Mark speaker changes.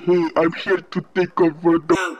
Speaker 1: hey I'm here to take over the.